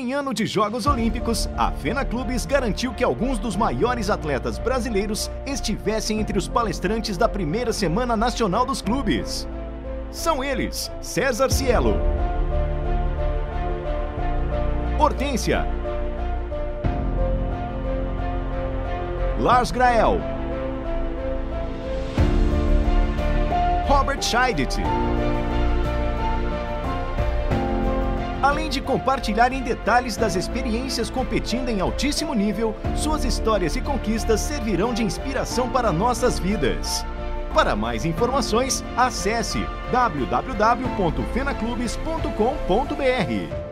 Em ano de Jogos Olímpicos, a Fena Clubes garantiu que alguns dos maiores atletas brasileiros estivessem entre os palestrantes da primeira Semana Nacional dos Clubes. São eles: César Cielo, Hortência, Lars Grael, Robert Scheidt. Além de compartilharem detalhes das experiências competindo em altíssimo nível, suas histórias e conquistas servirão de inspiração para nossas vidas. Para mais informações, acesse www.fenaclubes.com.br.